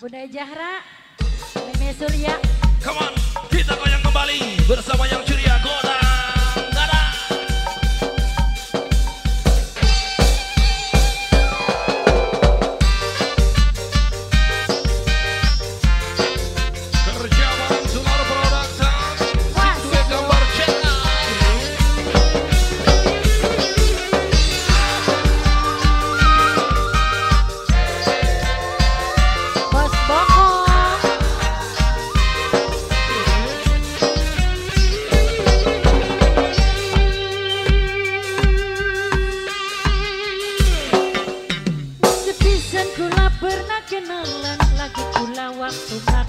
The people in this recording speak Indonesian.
Bunda Jahra, Meme Surya. Come on, kita goyang kembali bersama yang ceria so